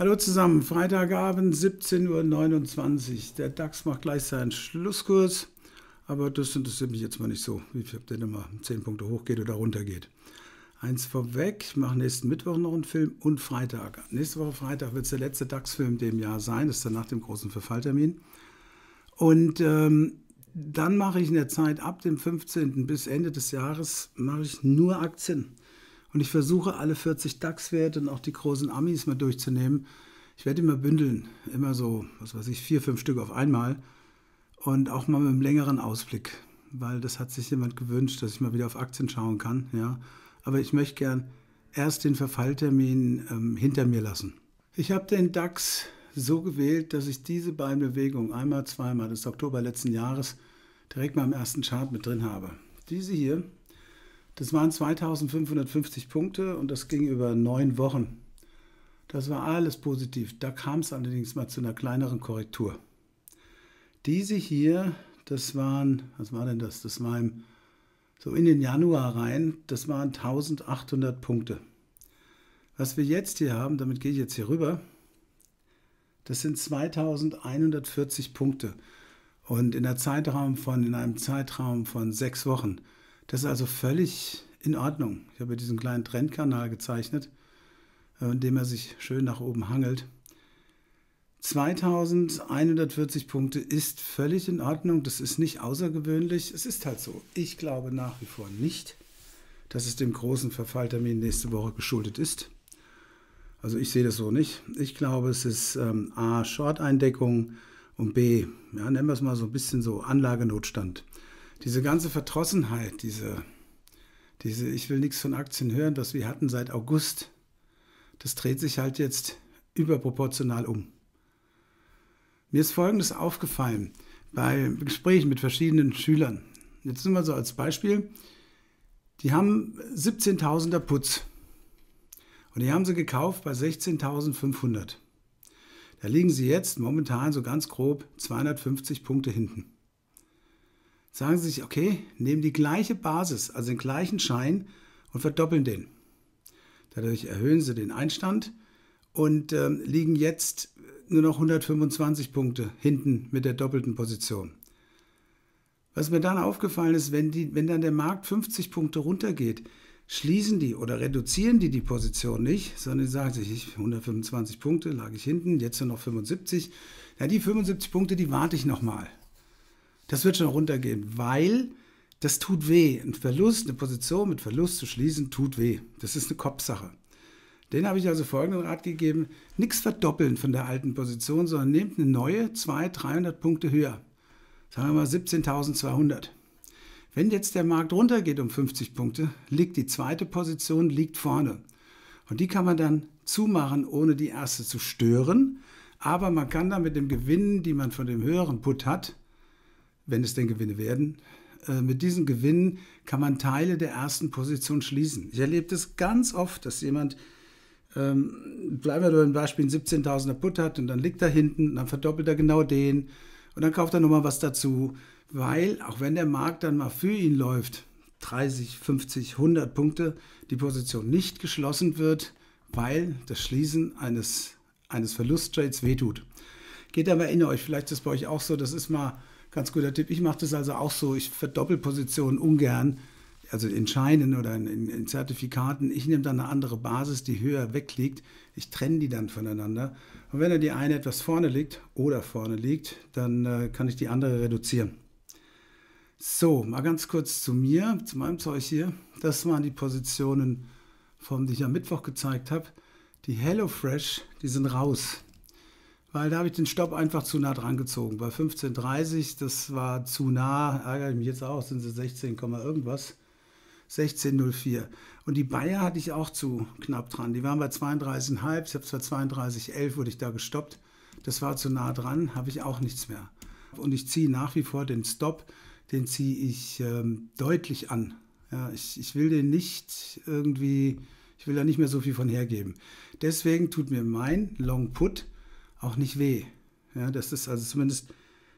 Hallo zusammen, Freitagabend 17.29 Uhr. Der DAX macht gleich seinen Schlusskurs, aber das interessiert mich jetzt mal nicht so, wie viel der immer 10 Punkte hochgeht oder runter geht. Eins vorweg, ich mache nächsten Mittwoch noch einen Film und Freitag. Nächste Woche Freitag wird es der letzte DAX-Film dem Jahr sein, das ist dann nach dem großen Verfalltermin. Und ähm, dann mache ich in der Zeit ab dem 15. bis Ende des Jahres mache ich nur Aktien. Und ich versuche alle 40 DAX-Werte und auch die großen Amis mal durchzunehmen. Ich werde immer bündeln, immer so, was weiß ich, vier, fünf Stück auf einmal und auch mal mit einem längeren Ausblick, weil das hat sich jemand gewünscht, dass ich mal wieder auf Aktien schauen kann. Ja. Aber ich möchte gern erst den Verfalltermin ähm, hinter mir lassen. Ich habe den DAX so gewählt, dass ich diese beiden Bewegungen, einmal, zweimal, das ist Oktober letzten Jahres, direkt mal im ersten Chart mit drin habe. Diese hier das waren 2550 Punkte und das ging über neun Wochen. Das war alles positiv. Da kam es allerdings mal zu einer kleineren Korrektur. Diese hier, das waren, was war denn das? Das war im, so in den Januar rein, das waren 1800 Punkte. Was wir jetzt hier haben, damit gehe ich jetzt hier rüber, das sind 2140 Punkte. Und in, der Zeitraum von, in einem Zeitraum von sechs Wochen das ist also völlig in Ordnung. Ich habe diesen kleinen Trendkanal gezeichnet, äh, in dem er sich schön nach oben hangelt. 2140 Punkte ist völlig in Ordnung. Das ist nicht außergewöhnlich. Es ist halt so. Ich glaube nach wie vor nicht, dass es dem großen Verfalltermin nächste Woche geschuldet ist. Also ich sehe das so nicht. Ich glaube, es ist ähm, A, Short-Eindeckung und B, ja, nennen wir es mal so ein bisschen so Anlagenotstand diese ganze Verdrossenheit, diese, diese Ich will nichts von Aktien hören, das wir hatten seit August, das dreht sich halt jetzt überproportional um. Mir ist Folgendes aufgefallen bei Gesprächen mit verschiedenen Schülern. Jetzt nur mal so als Beispiel. Die haben 17.000er Putz und die haben sie gekauft bei 16.500. Da liegen sie jetzt momentan so ganz grob 250 Punkte hinten sagen sie sich, okay, nehmen die gleiche Basis, also den gleichen Schein und verdoppeln den. Dadurch erhöhen sie den Einstand und äh, liegen jetzt nur noch 125 Punkte hinten mit der doppelten Position. Was mir dann aufgefallen ist, wenn, die, wenn dann der Markt 50 Punkte runtergeht, schließen die oder reduzieren die die Position nicht, sondern sagen sich, ich, 125 Punkte lag ich hinten, jetzt nur noch 75. Ja, die 75 Punkte, die warte ich nochmal. Das wird schon runtergehen, weil das tut weh. Ein Verlust, eine Position mit Verlust zu schließen, tut weh. Das ist eine Kopfsache. Den habe ich also folgenden Rat gegeben: nichts verdoppeln von der alten Position, sondern nehmt eine neue, 200, 300 Punkte höher. Sagen wir mal 17.200. Wenn jetzt der Markt runtergeht um 50 Punkte, liegt die zweite Position liegt vorne. Und die kann man dann zumachen, ohne die erste zu stören. Aber man kann dann mit dem Gewinn, die man von dem höheren Put hat, wenn es denn Gewinne werden. Äh, mit diesen Gewinnen kann man Teile der ersten Position schließen. Ich erlebe das ganz oft, dass jemand, ähm, bleiben wir beim Beispiel, einen 17.000er Put hat und dann liegt er hinten und dann verdoppelt er genau den und dann kauft er nochmal was dazu, weil auch wenn der Markt dann mal für ihn läuft, 30, 50, 100 Punkte, die Position nicht geschlossen wird, weil das Schließen eines, eines Verlusttrades wehtut. Geht aber in euch, vielleicht ist es bei euch auch so, das ist mal ganz guter Tipp. Ich mache das also auch so, ich verdoppel Positionen ungern, also in Scheinen oder in, in, Zertifikaten. Ich nehme dann eine andere Basis, die höher weg liegt. Ich trenne die dann voneinander. Und wenn dann die eine etwas vorne liegt oder vorne liegt, dann äh, kann ich die andere reduzieren. So, mal ganz kurz zu mir, zu meinem Zeug hier. Das waren die Positionen, vom, die ich am Mittwoch gezeigt habe. Die HelloFresh, die sind raus weil da habe ich den Stopp einfach zu nah dran gezogen. Bei 15,30, das war zu nah, ärgere ich mich jetzt auch, sind sie 16, irgendwas. 16,04. Und die Bayer hatte ich auch zu knapp dran. Die waren bei 32,5, ich habe zwar 32,11 wurde ich da gestoppt. Das war zu nah dran, habe ich auch nichts mehr. Und ich ziehe nach wie vor den Stop, den ziehe ich ähm, deutlich an. Ja, ich, ich will den nicht irgendwie, ich will da nicht mehr so viel von hergeben. Deswegen tut mir mein Long Put auch nicht weh. Ja, das ist also zumindest,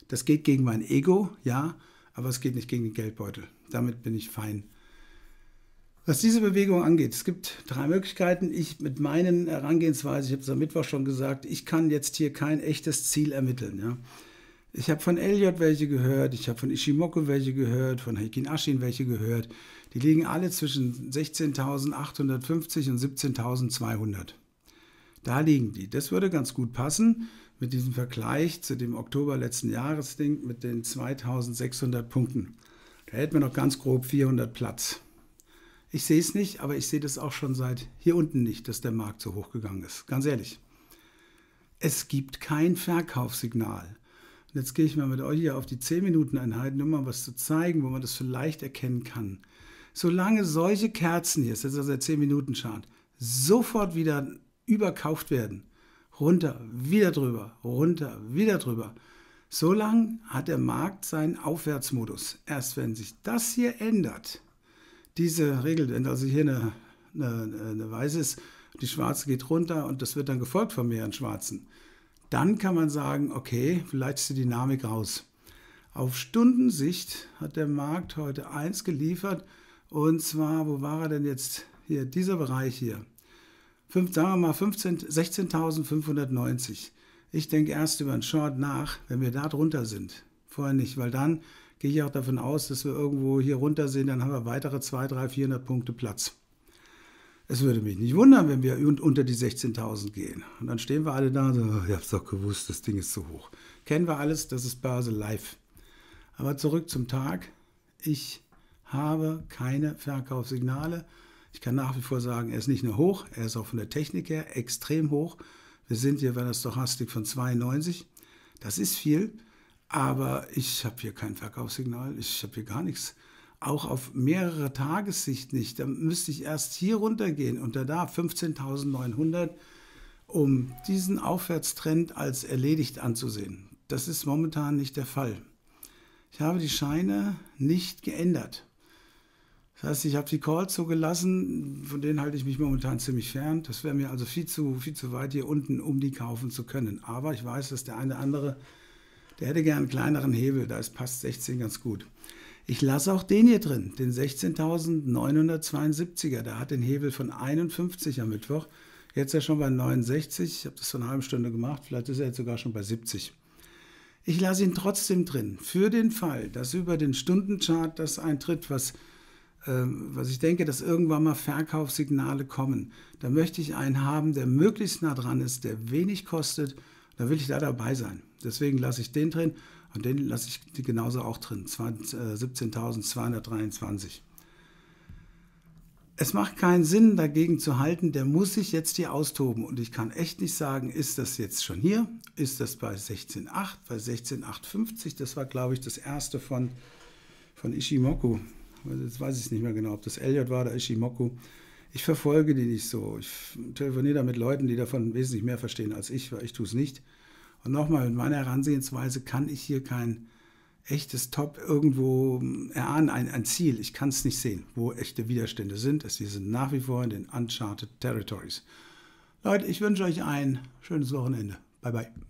das geht gegen mein Ego, ja, aber es geht nicht gegen den Geldbeutel. Damit bin ich fein. Was diese Bewegung angeht, es gibt drei Möglichkeiten. Ich mit meinen Herangehensweise, ich habe es am Mittwoch schon gesagt, ich kann jetzt hier kein echtes Ziel ermitteln. Ja. Ich habe von Elliot welche gehört, ich habe von Ishimoku welche gehört, von Heikin Ashin welche gehört. Die liegen alle zwischen 16.850 und 17.200. Da liegen die. Das würde ganz gut passen mit diesem Vergleich zu dem Oktober letzten Jahres Ding mit den 2600 Punkten. Da hätten wir noch ganz grob 400 Platz. Ich sehe es nicht, aber ich sehe das auch schon seit hier unten nicht, dass der Markt so hoch gegangen ist. Ganz ehrlich. Es gibt kein Verkaufssignal. Und jetzt gehe ich mal mit euch hier auf die 10-Minuten-Einheiten, um mal was zu zeigen, wo man das vielleicht erkennen kann. Solange solche Kerzen hier, das ist also der 10-Minuten-Chart, sofort wieder überkauft werden, runter, wieder drüber, runter, wieder drüber, solange hat der Markt seinen Aufwärtsmodus. Erst wenn sich das hier ändert, diese Regel, wenn also hier eine, eine, eine weiße ist, die schwarze geht runter und das wird dann gefolgt von mehreren schwarzen, dann kann man sagen, okay, vielleicht ist die Dynamik raus. Auf Stundensicht hat der Markt heute eins geliefert und zwar, wo war er denn jetzt? Hier, dieser Bereich hier. Fünf, sagen wir mal 16.590. Ich denke erst über einen Short nach, wenn wir da drunter sind. Vorher nicht, weil dann gehe ich auch davon aus, dass wir irgendwo hier runter sind, dann haben wir weitere 2, 3, 400 Punkte Platz. Es würde mich nicht wundern, wenn wir unter die 16.000 gehen. Und dann stehen wir alle da und so, oh, ich hab's doch gewusst, das Ding ist zu hoch. Kennen wir alles, das ist Börse live. Aber zurück zum Tag. Ich habe keine Verkaufssignale. Ich kann nach wie vor sagen, er ist nicht nur hoch, er ist auch von der Technik her extrem hoch. Wir sind hier bei der Stochastik von 92. Das ist viel. Aber ich habe hier kein Verkaufssignal, ich habe hier gar nichts. Auch auf mehrere Tagessicht nicht. Da müsste ich erst hier runtergehen unter da 15.900, um diesen Aufwärtstrend als erledigt anzusehen. Das ist momentan nicht der Fall. Ich habe die Scheine nicht geändert. Das heißt, ich habe die Calls so gelassen, von denen halte ich mich momentan ziemlich fern. Das wäre mir also viel zu, viel zu weit, hier unten um die kaufen zu können. Aber ich weiß, dass der eine andere der hätte gern einen kleineren Hebel, da ist passt 16 ganz gut. Ich lasse auch den hier drin, den 16.972er. Der hat den Hebel von 51 am Mittwoch. Jetzt ist er schon bei 69. Ich habe das vor einer halben Stunde gemacht. Vielleicht ist er jetzt sogar schon bei 70. Ich lasse ihn trotzdem drin. Für den Fall, dass über den Stundenchart das eintritt, was, was ich denke, dass irgendwann mal Verkaufssignale kommen. Da möchte ich einen haben, der möglichst nah dran ist, der wenig kostet. Da will ich da dabei sein. Deswegen lasse ich den drin und den lasse ich genauso auch drin, 17.223. Äh, es macht keinen Sinn, dagegen zu halten, der muss sich jetzt hier austoben. Und ich kann echt nicht sagen, ist das jetzt schon hier? Ist das bei 16.8, bei 16.850? Das war, glaube ich, das erste von, von Ishimoku. Jetzt weiß ich nicht mehr genau, ob das Elliot war oder Ishimoku. Ich verfolge die nicht so. Ich telefoniere da mit Leuten, die davon wesentlich mehr verstehen als ich, weil ich tue es nicht. Und nochmal, mit meiner Herangehensweise kann ich hier kein echtes Top irgendwo erahnen, ein, ein Ziel. Ich kann es nicht sehen, wo echte Widerstände sind. Wir sind nach wie vor in den Uncharted Territories. Leute, ich wünsche euch ein schönes Wochenende. Bye bye.